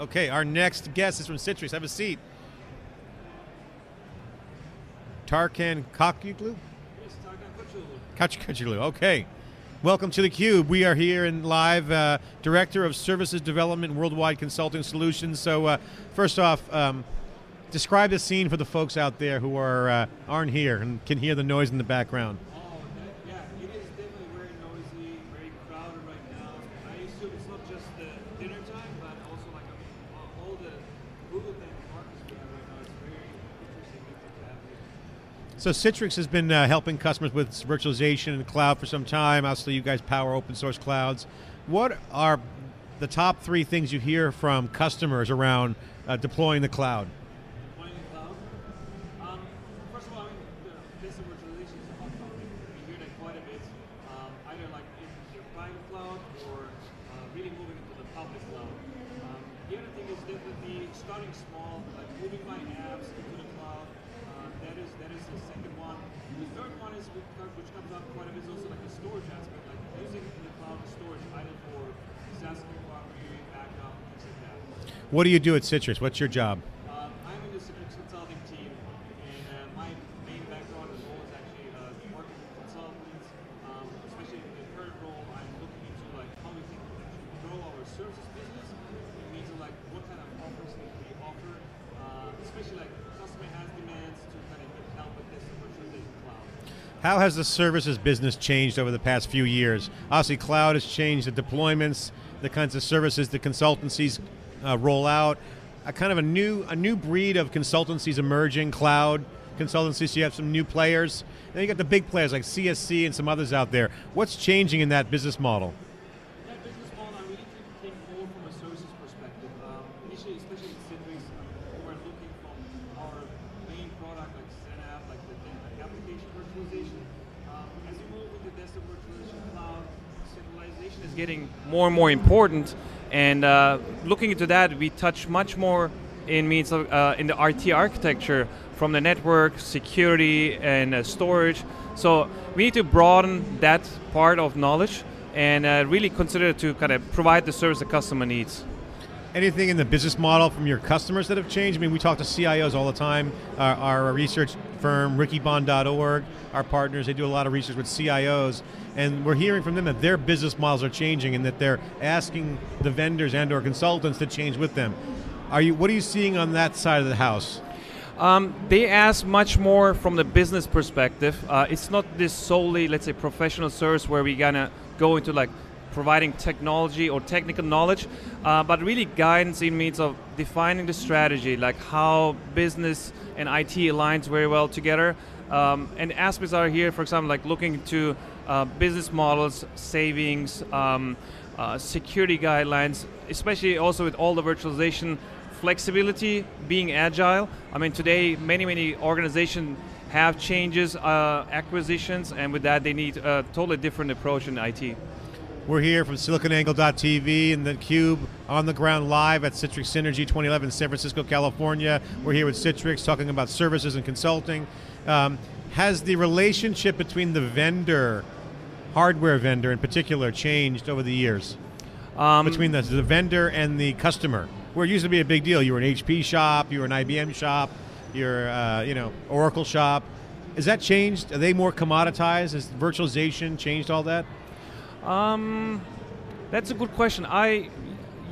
Okay, our next guest is from Citrix. Have a seat. Tarkan Kakuglu? Yes, Tarkan Kachkachulu. Okay. Welcome to theCUBE. We are here in live, uh, Director of Services Development Worldwide Consulting Solutions. So uh, first off, um, describe the scene for the folks out there who are, uh, aren't here and can hear the noise in the background. Oh, that, yeah, it is definitely very noisy, very crowded right now. I assume it's not just the dinner time, but also like I mean, all- all the Google and partners we have right now. It's very interesting to have here. So Citrix has been uh, helping customers with virtualization and cloud for some time. Obviously, you guys power open source clouds. What are the top three things you hear from customers around uh, deploying the cloud? Um, first of all, I mean, the basic virtualization is a hot topic. We hear that quite a bit, either like in your private cloud or really moving into the public cloud. The other thing is definitely starting small, like moving my apps into the cloud. That is that is the second one. The third one is which comes up quite a bit is also like the storage aspect, like using in the cloud storage either for disaster recovery, backup, things like that. What do you do at Citrix? What's your job? Um, I'm in the Citrix consulting team, and uh, my main background and role is actually uh, working with consultants. Um, especially in the current role, I'm looking into like how we can actually grow our services business. It means like what kind of offers can we offer, uh, especially like customer has demands to kind of get help with this virtualization cloud. How has the services business changed over the past few years? Obviously, cloud has changed the deployments, the kinds of services the consultancies uh, roll out. A kind of a new a new breed of consultancies emerging, cloud consultancies. You have some new players. Then you got the big players like CSC and some others out there. What's changing in that business model? That business model, I really think think more from a services perspective. Um, initially, especially um, we were looking from our main product, like XenApp, like the, application virtualization. Um, as you move into desktop virtualization cloud, centralization is getting more and more important. And uh, looking into that, we touch much more in means of uh, in the RT architecture from the network, security, and uh, storage. So we need to broaden that part of knowledge and uh, really consider to kind of provide the service the customer needs. Anything in the business model from your customers that have changed? I mean, we talk to CIOs all the time. Our, research firm, wikibon.org, our partners, they do a lot of research with CIOs, and we're hearing from them that their business models are changing and that they're asking the vendors and or consultants to change with them. Are you, what are you seeing on that side of the house? Um, they ask much more from the business perspective. Uh, it's not this solely, let's say, professional service where we're gonna go into like providing technology or technical knowledge, uh, but really guidance in means of defining the strategy, like how business and IT aligns very well together. Um, and aspects are here, for example, like looking into uh, business models, savings, um, uh, security guidelines, especially also with all the virtualization flexibility, being agile. I mean, today many many organizations have changes, uh, acquisitions, and with that they need a totally different approach in IT. We're here from siliconangle.tv and the Cube on the ground live at Citrix Synergy 2011 San Francisco, California. We're here with Citrix talking about services and consulting. Um, has the relationship between the vendor, hardware vendor in particular, changed over the years? Um, between the, the vendor and the customer, where it used to be a big deal. You were an HP shop, you were an IBM shop, you're uh, you know Oracle shop. Has that changed? Are they more commoditized? Has virtualization changed all that? Um, that's a good question. I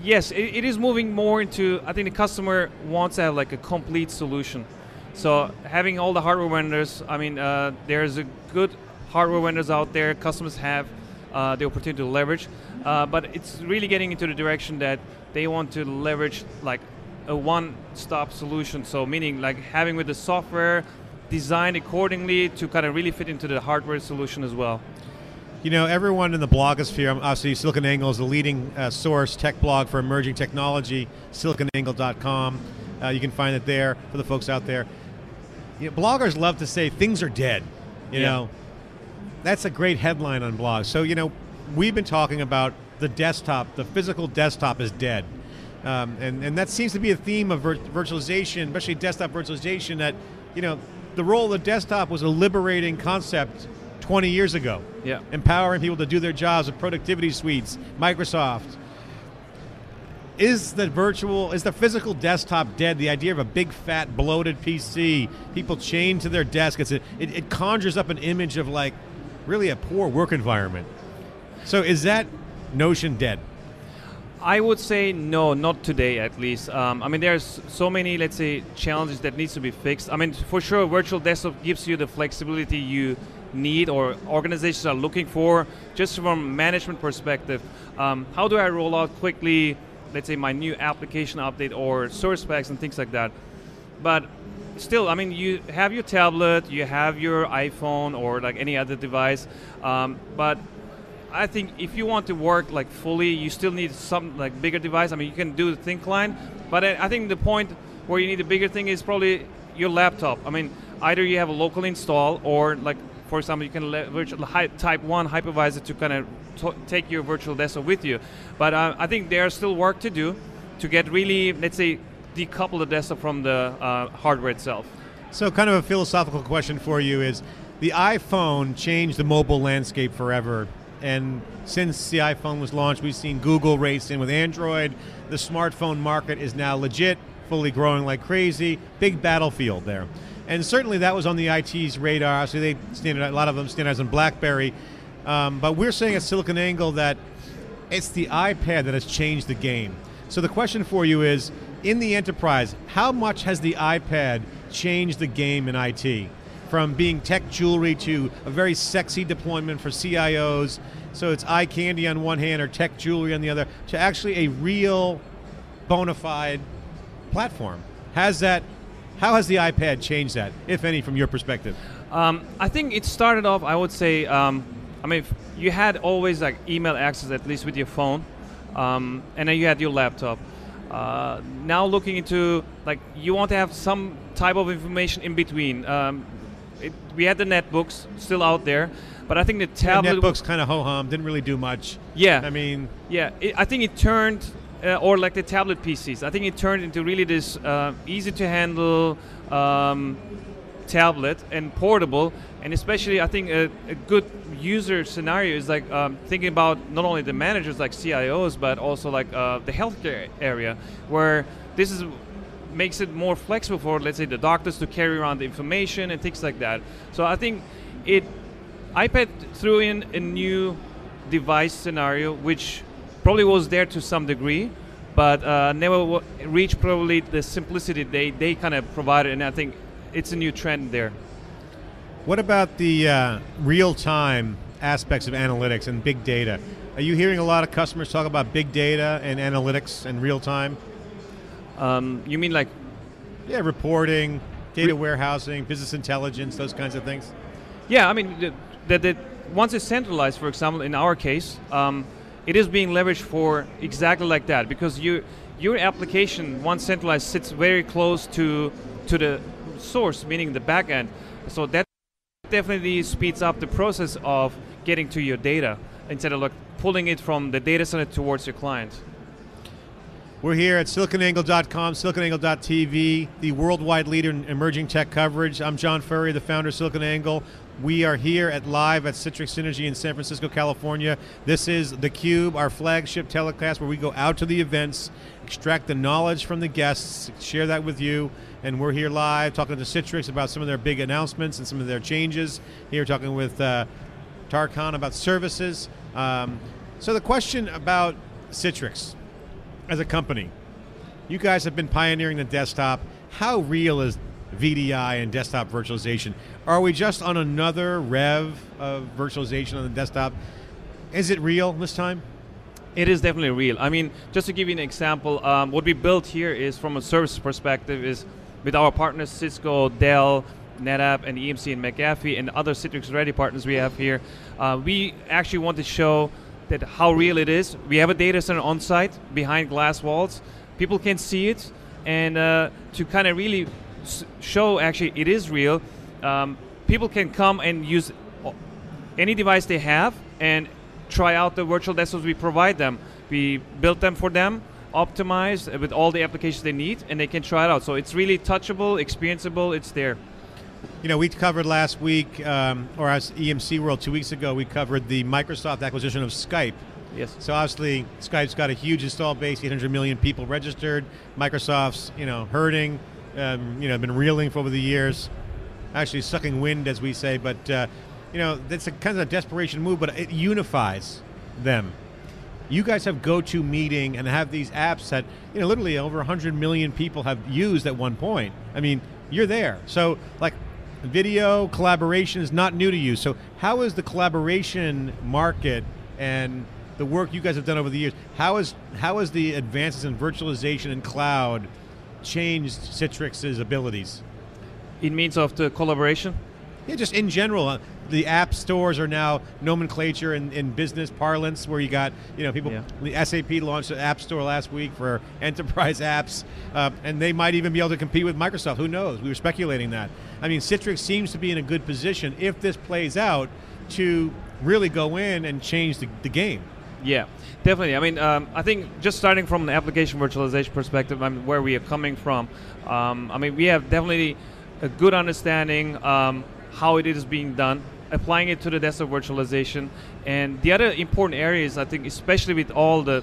yes, it, it is moving more into. I think the customer wants to have like a complete solution. So having all the hardware vendors. I mean, uh, there's a good hardware vendors out there. Customers have uh, the opportunity to leverage, uh, but it's really getting into the direction that they want to leverage like a one-stop solution. So meaning like having with the software designed accordingly to kind of really fit into the hardware solution as well. You know, everyone in the blogosphere, obviously SiliconANGLE is the leading uh, source tech blog for emerging technology, siliconangle.com. Uh, you can find it there for the folks out there. You know, bloggers love to say things are dead. You Yeah. know, that's a great headline on blogs. So, you know, we've been talking about the desktop, the physical desktop is dead. Um, and, and that seems to be a theme of vir- virtualization, especially desktop virtualization, that, you know, the role of the desktop was a liberating concept 20 years ago Yeah. empowering people to do their jobs with productivity suites, Microsoft. is the virtual, is the physical desktop dead? The idea of a big, fat, bloated PC, people chained to their desk, it's a, it, it conjures up an image of like really a poor work environment. So is that notion dead? I would say no, not today at least. Um, I mean, there's so many, let's say, challenges that needs to be fixed. I mean, for sure, virtual desktop gives you the flexibility you need or organizations are looking for, just from management perspective. Um, how do I roll out quickly, let's say, my new application update or service packs and things like that? But still, I mean, you have your tablet, you have your iPhone or like any other device, um, but I think if you want to work like fully, you still need some like bigger device. I mean, you can do the thin client, but I think the point where you need a bigger thing is probably your laptop. I mean, either you have a local install or like for example, you can leverage type 1 hypervisor to kind of take your virtual desktop with you. But uh, I think there's still work to do to get really, let's say, decouple the desktop from the uh, hardware itself. So, kind of a philosophical question for you is the iPhone changed the mobile landscape forever and since the iPhone was launched, we've seen Google race in with Android. The smartphone market is now legit, fully growing like crazy. Big battlefield there. And certainly that was on the IT's radar. So they standard, a lot of them standardize on BlackBerry. Um, but we're saying at SiliconANGLE that it's the iPad that has changed the game. So the question for you is, in the enterprise, how much has the iPad changed the game in IT? from being tech jewelry to a very sexy deployment for CIOs. So it's eye candy on one hand or tech jewelry on the other, to actually a real bona fide platform. Has that? How has the iPad changed that, if any, from your perspective? Um, I think it started off. I would say, um, I mean, you had always like email access at least with your phone, um, and then you had your laptop. Uh, now looking into like you want to have some type of information in between. Um, it, we had the netbooks still out there, but I think the tablet yeah, netbooks kind of ho hum, didn't really do much. Yeah, I mean, yeah, it, I think it turned. Uh, or like the tablet PCs. I think it turned into really this uh, easy to handle um, tablet and portable. And especially, I think a, a good user scenario is like um, thinking about not only the managers like CIOs, but also like uh, the healthcare area, where this is makes it more flexible for, let's say, the doctors to carry around the information and things like that. So I think it iPad threw in a new device scenario, which probably was there to some degree, but uh, never w- reached probably the simplicity they, they kind of provided, and I think it's a new trend there. What about the uh, real time aspects of analytics and big data? Are you hearing a lot of customers talk about big data and analytics and real time? Um, you mean like? Yeah, reporting, data re- warehousing, business intelligence, those kinds of things. Yeah, I mean, that the, once it's centralized, for example, in our case, um, it is being leveraged for exactly like that because you, your application, once centralized, sits very close to to the source, meaning the backend. So that definitely speeds up the process of getting to your data instead of like pulling it from the data center towards your client. We're here at siliconangle.com, siliconangle.tv, the worldwide leader in emerging tech coverage. I'm John Furrier, the founder of SiliconANGLE. We are here at live at Citrix Synergy in San Francisco, California. This is theCUBE, our flagship telecast where we go out to the events, extract the knowledge from the guests, share that with you, and we're here live talking to Citrix about some of their big announcements and some of their changes. Here talking with uh, Tarkan about services. Um, so the question about Citrix, as a company, you guys have been pioneering the desktop. How real is VDI and desktop virtualization? Are we just on another rev of virtualization on the desktop? Is it real this time? It is definitely real. I mean, just to give you an example, um, what we built here is from a service perspective is with our partners Cisco, Dell, NetApp, and EMC and McAfee, and other Citrix Ready partners we have here. Uh, we actually want to show that how real it is. We have a data center on site behind glass walls. People can see it, and uh, to kind of really show actually it is real, um, people can come and use any device they have and try out the virtual desktops we provide them. We built them for them, optimized with all the applications they need, and they can try it out. So it's really touchable, experienceable. It's there. You know, we covered last week, um, or as EMC World two weeks ago, we covered the Microsoft acquisition of Skype. Yes. So obviously, Skype's got a huge install base, 800 million people registered. Microsoft's, you know, hurting, um, you know, been reeling for over the years, actually sucking wind, as we say. But uh, you know, that's a kind of a desperation move, but it unifies them. You guys have GoToMeeting and have these apps that you know literally over 100 million people have used at one point. I mean, you're there. So like video collaboration is not new to you. So how is the collaboration market and the work you guys have done over the years, how is how has the advances in virtualization and cloud changed Citrix's abilities? In means of the collaboration? Yeah, just in general, uh, the app stores are now nomenclature in, in business parlance, where you got you know people. Yeah. The SAP launched an app store last week for enterprise apps, uh, and they might even be able to compete with Microsoft. Who knows? We were speculating that. I mean, Citrix seems to be in a good position if this plays out to really go in and change the, the game. Yeah, definitely. I mean, um, I think just starting from the application virtualization perspective, I mean, where we are coming from, um, I mean, we have definitely a good understanding um, how it is being done, applying it to the desktop virtualization, and the other important areas, I think, especially with all the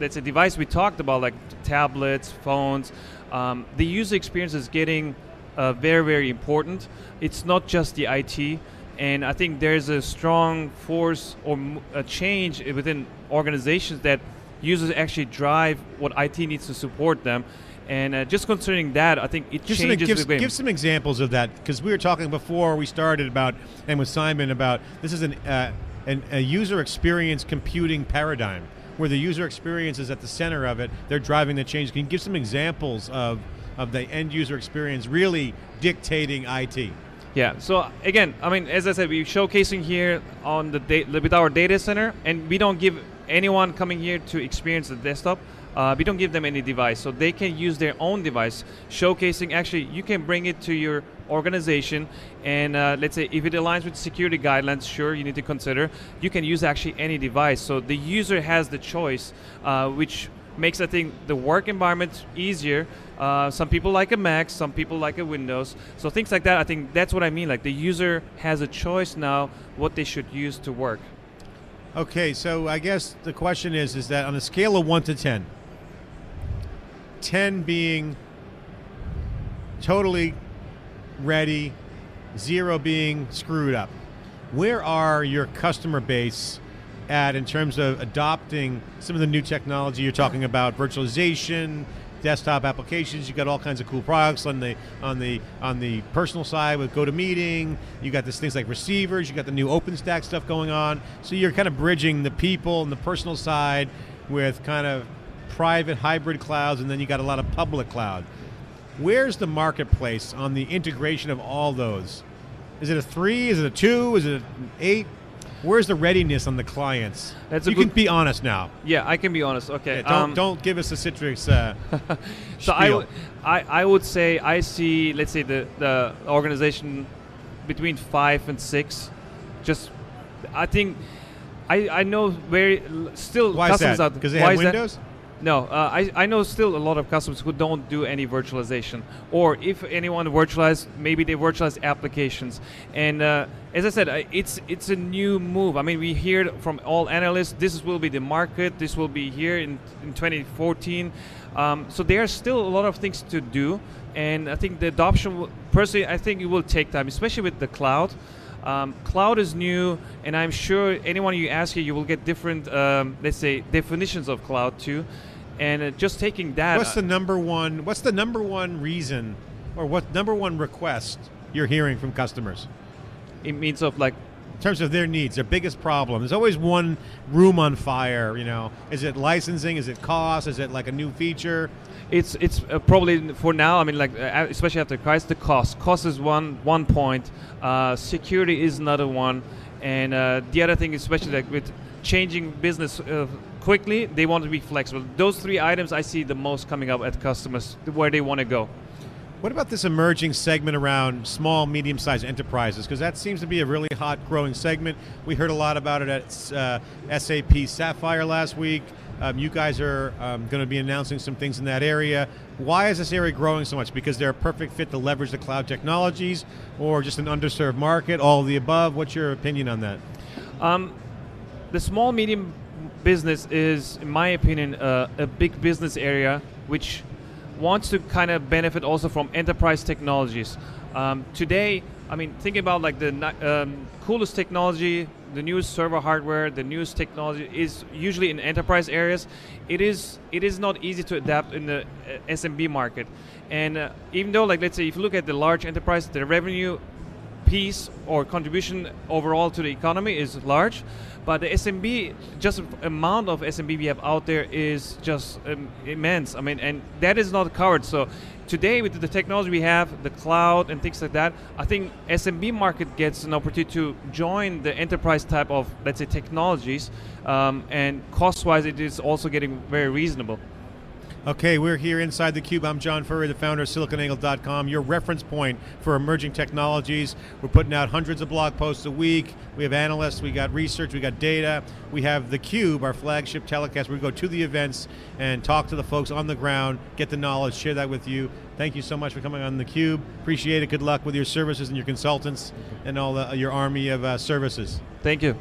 let's say device we talked about, like tablets, phones, um, the user experience is getting uh, very, very important. It's not just the IT and I think there's a strong force or a change within organizations that users actually drive what IT needs to support them. And uh, just concerning that, I think it Give some, changes give, the game. give some examples of that because we were talking before we started about and with Simon about this is an, uh, an a user experience computing paradigm where the user experience is at the center of it. They're driving the change. Can you give some examples of of the end user experience really dictating IT? Yeah. So again, I mean, as I said, we're showcasing here on the da- with our data center, and we don't give anyone coming here to experience the desktop. Uh, we don't give them any device, so they can use their own device. Showcasing, actually, you can bring it to your organization, and uh, let's say if it aligns with security guidelines, sure, you need to consider. You can use actually any device, so the user has the choice, uh, which makes I think the work environment easier. Uh, some people like a Mac, some people like a Windows. So things like that, I think that's what I mean. Like the user has a choice now what they should use to work. Okay, so I guess the question is is that on a scale of 1 to 10, 10 being totally ready, 0 being screwed up. Where are your customer base at in terms of adopting some of the new technology you're talking about virtualization, desktop applications. You've got all kinds of cool products on the on the on the personal side with GoToMeeting. You got this things like receivers. You got the new OpenStack stuff going on. So you're kind of bridging the people and the personal side with kind of private hybrid clouds, and then you got a lot of public cloud. Where's the marketplace on the integration of all those? Is it a three? Is it a two? Is it an eight? Where's the readiness on the clients? That's you can be honest now. Yeah, I can be honest. Okay. Yeah, don't um, don't give us a Citrix. Uh, So I, w- I, I would say I see, let's say, the, the organization between five and six. Just, I think, I, I know very still Why is that? Because they have? Windows. No, uh, I, I know still a lot of customers who don't do any virtualization. Or if anyone virtualize, maybe they virtualize applications. And uh, as I said, it's it's a new move. I mean, we hear from all analysts. This will be the market. This will be here in, in 2014. Um, so there are still a lot of things to do. And I think the adoption, personally, I think it will take time, especially with the cloud. Um, cloud is new, and I'm sure anyone you ask here, you will get different, um, let's say, definitions of cloud too. And uh, just taking that, What's uh, the number one? What's the number one reason, or what number one request you're hearing from customers it means of like, in terms of their needs, their biggest problem? There's always one room on fire. You know, is it licensing? Is it cost? Is it like a new feature? it's it's uh, probably for now. I mean, like uh, especially after Christ, the cost. Cost is one one point. Uh, security is another one, and uh, the other thing, especially like with changing business uh, quickly, they want to be flexible. Those three items I see the most coming up at customers where they want to go. What about this emerging segment around small, medium-sized enterprises? Because that seems to be a really hot, growing segment. We heard a lot about it at uh, SAP Sapphire last week. Um, you guys are um, going to be announcing some things in that area. Why is this area growing so much? Because they're a perfect fit to leverage the cloud technologies, or just an underserved market? All of the above. What's your opinion on that? Um, the small medium business is, in my opinion, uh, a big business area which wants to kind of benefit also from enterprise technologies. Um, today, I mean, think about like the um, coolest technology, the newest server hardware, the newest technology is usually in enterprise areas. It is it is not easy to adapt in the uh, SMB market, and uh, even though like let's say if you look at the large enterprise, the revenue piece or contribution overall to the economy is large, but the SMB, just amount of SMB we have out there is just um, immense. I mean, and that is not covered. So today with the technology we have, the cloud and things like that, I think SMB market gets an opportunity to join the enterprise type of let's say technologies, um, and cost-wise, it is also getting very reasonable. Okay, we're here inside the Cube. I'm John Furrier, the founder of SiliconANGLE.com, your reference point for emerging technologies. We're putting out hundreds of blog posts a week. We have analysts, we got research, we got data. We have the Cube, our flagship telecast. We go to the events and talk to the folks on the ground, get the knowledge, share that with you. Thank you so much for coming on the Cube. Appreciate it. Good luck with your services and your consultants and all the, your army of uh, services. Thank you.